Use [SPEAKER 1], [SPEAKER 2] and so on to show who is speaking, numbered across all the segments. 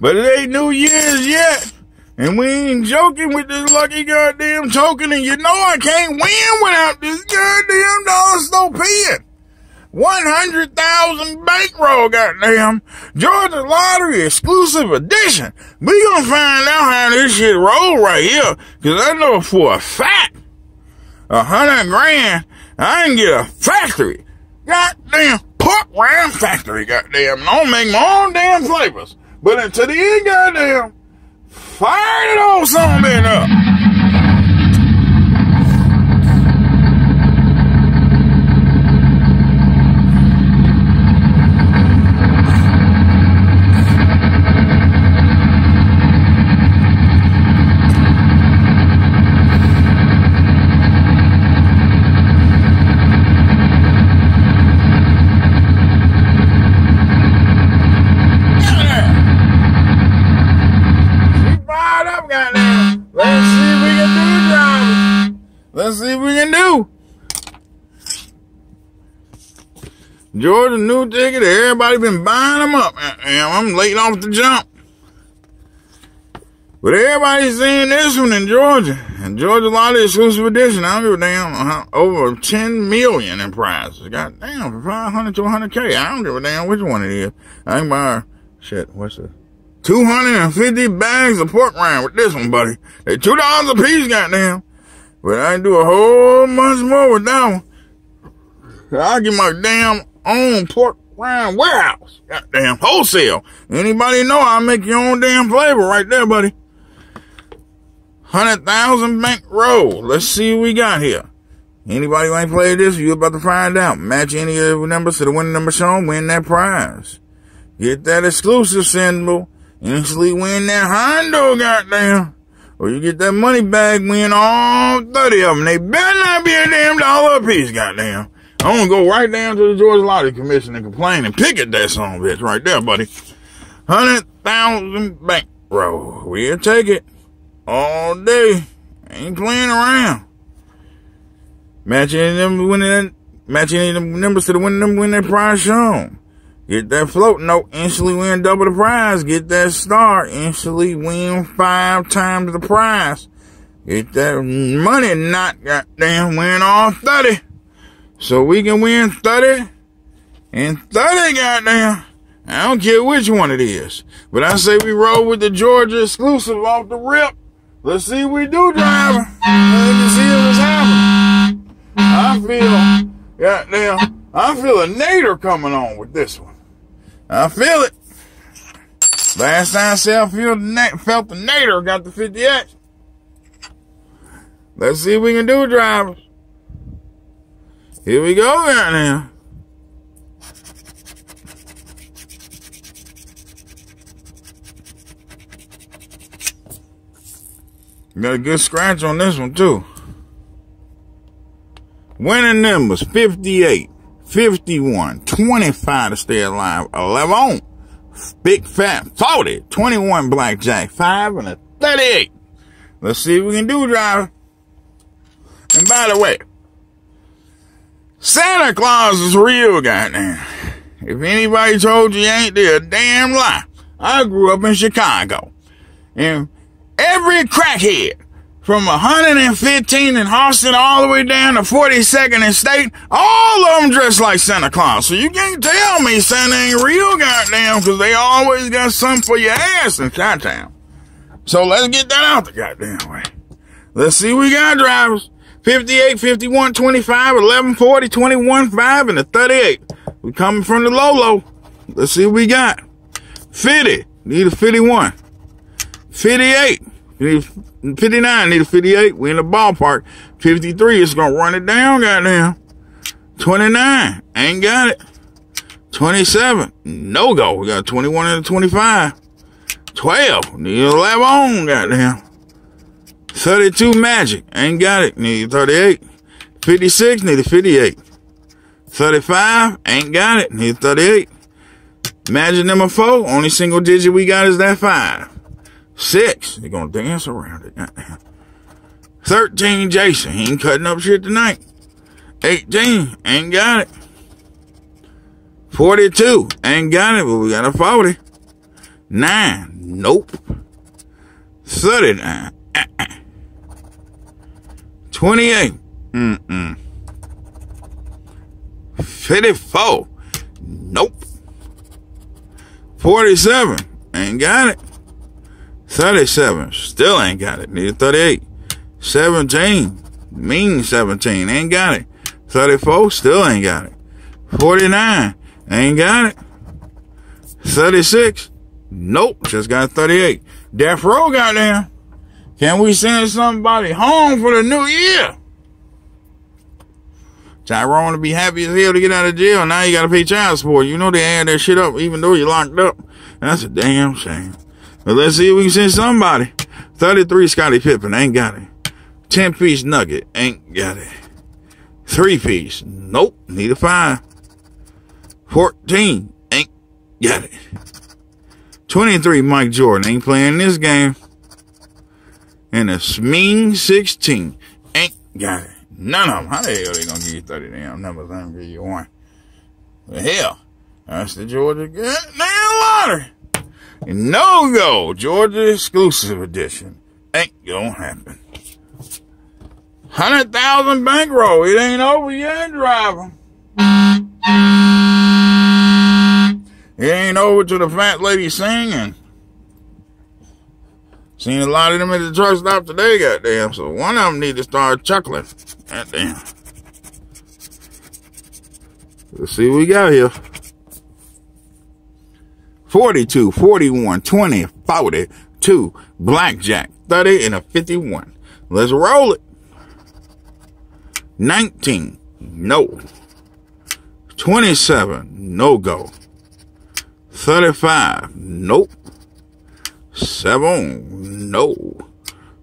[SPEAKER 1] But it ain't New Year's yet. And we ain't joking with this lucky goddamn token. And you know I can't win without this goddamn dollar store pin. 100,000 bankroll, goddamn. Georgia Lottery exclusive edition. We gonna find out how this shit roll right here. Cause I know for a fact, a hundred grand, I can get a factory. Goddamn pork ram factory, goddamn. And I'll make my own damn flavors. But until the end, goddamn, fire it all something up. Georgia new ticket. Everybody been buying them up. I'm late off the jump. But everybody's saying this one in Georgia. And Georgia Lottery exclusive edition. I don't give a damn. uh, Over 10 million in prizes. God damn, from 500 to 100K. I don't give a damn which one it is. I can buy, shit, what's it? 250 bags of pork rind with this one, buddy. They $2 a piece, goddamn. But I can do a whole bunch more with that one. I'll get my damn own pork rind warehouse. Goddamn, wholesale. Anybody know I'll make your own damn flavor right there, buddy. 100,000 bankroll. Let's see what we got here. Anybody who ain't played this, you about to find out. Match any of the numbers to the winning number shown, win that prize. Get that exclusive symbol. Instantly win that Hondo, goddamn. Or you get that money bag, win all 30 of them. They better not be a damn dollar a piece, goddamn. I'm gonna go right down to the Georgia Lottery Commission and complain and picket that song, bitch, right there, buddy. 100,000 bankroll. We'll take it all day. Ain't playing around. Matching them winning, matching them numbers to the winning them win that prize shown. Get that float note, instantly win double the prize. Get that star, instantly win five times the prize. Get that money not goddamn win all 30. So we can win 30 and 30 goddamn. I don't care which one it is. But I say we roll with the Georgia exclusive off the rip. Let's see we do, driver. Let's see what's happening. I feel, goddamn, I feel a nader coming on with this one. I feel it. Last time I said I feel the felt the nader, got the 58. Let's see what we can do, drivers. Here we go right now. Got a good scratch on this one too. Winning numbers 58, 51, 25 to stay alive, 11, big fat 40, 21 blackjack, 5 and a 38. Let's see what we can do, driver. And by the way, Santa Claus is real, goddamn. If anybody told you ain't, they a damn lie. I grew up in Chicago. And every crackhead from 115 in Austin all the way down to 42nd and State, all of them dressed like Santa Claus. So you can't tell me Santa ain't real, goddamn, because they always got something for your ass in Chi-Town. So let's get that out the goddamn way. Let's see we got, drivers. 58, 51, 25, 11, 40, 21, 5, and a 38. We coming from the low low. Let's see what we got. 50. Need a 51. 58. Need a 59. Need a 58. We in the ballpark. 53. It's gonna run it down, goddamn. 29. Ain't got it. 27. No go. We got 21 and a 25. 12. Need 11. Goddamn. 32 magic. Ain't got it. Need 38. 56. Need a 58. 35. Ain't got it. Need 38. Magic number four. Only single digit we got is that five. Six. You're gonna dance around it. 13 Jason. He ain't cutting up shit tonight. 18. Ain't got it. 42. Ain't got it, but we got a 40. Nine. Nope. 39. Uh-uh. 28. Mm-mm. 54. Nope. 47. Ain't got it. 37. Still ain't got it. Need 38. 17. Mean 17. Ain't got it. 34. Still ain't got it. 49. Ain't got it. 36. Nope. Just got 38. Death Row got there. Can we send somebody home for the new year? Tyrone to be happy as hell to get out of jail. Now you gotta pay child support. You know they add that shit up even though you're locked up. That's a damn shame. But let's see if we can send somebody. 33 Scottie Pippen ain't got it. 10 piece nugget ain't got it. 3 piece. Nope. Need a 5. 14 ain't got it. 23 Mike Jordan ain't playing this game. And a Smeen 16 ain't got it. None of them. How the hell they gonna give you 30 damn numbers? I'm gonna give you one. The hell. That's the Georgia good damn lottery. No go. Georgia exclusive edition. Ain't gonna happen. 100,000 bankroll. It ain't over yet, driver. It ain't over to the fat lady singing. Seen a lot of them at the truck stop today, goddamn. So one of them need to start chuckling. Goddamn. Let's see what we got here. 42, 41, 20, 42, blackjack, 30, and a 51. Let's roll it. 19, no. 27, no go. 35, nope. 7, no.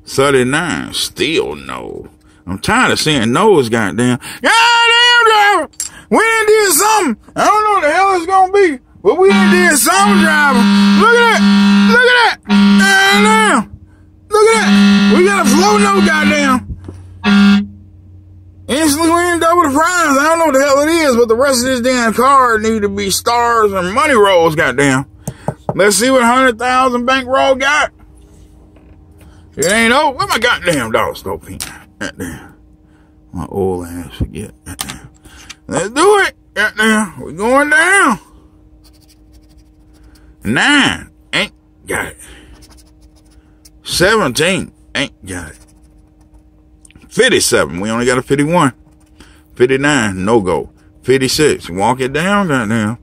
[SPEAKER 1] 39, still no. I'm tired of seeing no's, goddamn. Goddamn, driver! We done did something. I don't know what the hell it's gonna be, but we done did something, driver. Look at that! Look at that! Goddamn! Look at that! We got a flow note, goddamn. Instantly win double the prize. I don't know what the hell it is, but the rest of this damn card need to be stars and money rolls, goddamn. Let's see what 100,000 bankroll got. It ain't over. Where my goddamn dollar store pen? Goddamn. My old ass forget. Goddamn. Let's do it. Goddamn. We're going down. Nine. Ain't got it. 17. Ain't got it. 57. We only got a 51. 59. No go. 56. Walk it down, goddamn.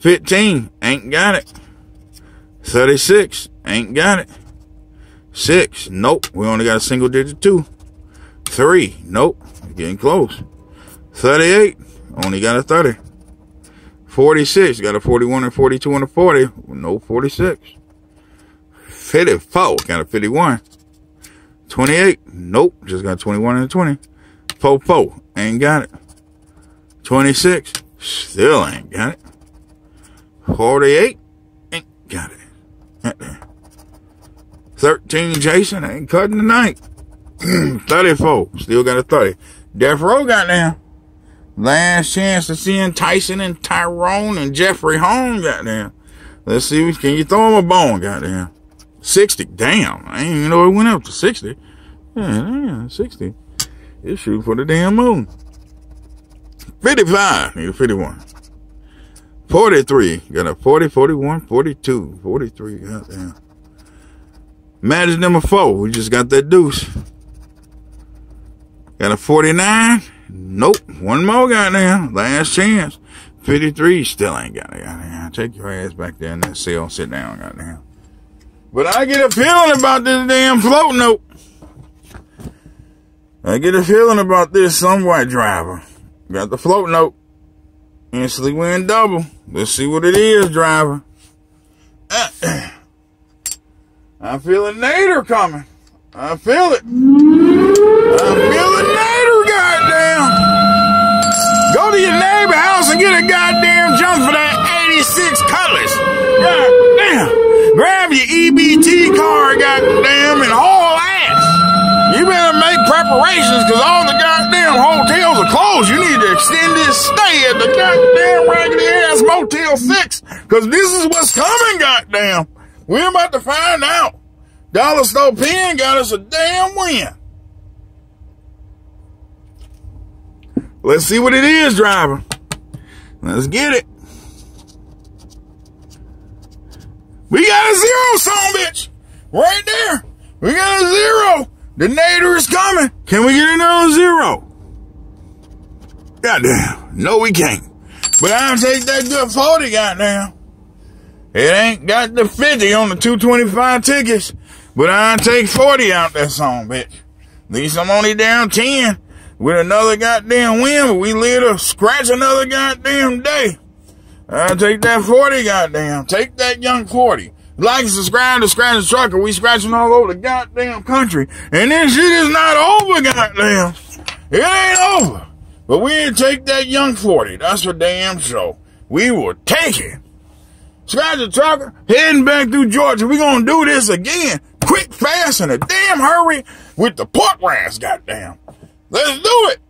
[SPEAKER 1] 15. Ain't got it. 36. Ain't got it. 6. Nope. We only got a single digit 2. 3. Nope. Getting close. 38. Only got a 30. 46. Got a 41 and 42 and a 40. No 46. 54. Got a 51. 28. Nope. Just got 21 and a 20. 4 4. Ain't got it. 26. Still ain't got it. 48. Ain't got it. Uh-uh. 13. Jason ain't cutting tonight. 34. Still got a 30. Death Row got down. Last chance to see Tyson and Tyrone and Jeffrey Holmes got down. Let's see. Can you throw him a bone? Goddamn. 60. Damn. I didn't even know it went up to 60. Yeah, yeah 60. It's shooting for the damn moon. 55. Need a 51. 43. Got a 40, 41, 42, 43. Goddamn. Match number four. We just got that deuce. Got a 49. Nope. One more goddamn. Last chance. 53. Still ain't got it. Goddamn. Take your ass back there in that cell. Sit down. Goddamn. But I get a feeling about this damn float note. I get a feeling about this some white driver. Got the float note. Instantly win double. Let's see what it is, driver. I feel a nader coming. I feel it. I feel a nader, goddamn. Go to your neighbor house and get a goddamn jump for that 86 Cutlass. Goddamn. Grab your EBT card, goddamn, and haul ass. You better make preparations because all the goddamn hotels are closed. You need to extend this stay at the goddamn raggedy ass Motel 6 because this is what's coming, goddamn. We're about to find out. Dollar Store Pen got us a damn win. Let's see what it is, driver. Let's get it. We got a zero, son bitch. Right there. We got a zero. The nader is coming. Can we get another zero? Goddamn. No, we can't. But I'll take that good 40, goddamn. It ain't got the 50 on the 225 tickets, but I'll take 40 out that song, bitch. At least I'm only down 10 with another goddamn win, but we live to scratch another goddamn day. I'll take that 40, goddamn. Take that young 40. Like and subscribe to Scratch the Trucker. We scratching all over the goddamn country. And this shit is not over, goddamn. It ain't over. But we'll take that young 40. That's for damn sure. We will take it. Scratch the Trucker, heading back through Georgia. we going to do this again. Quick, fast, in a damn hurry with the pork rinds, goddamn. Let's do it.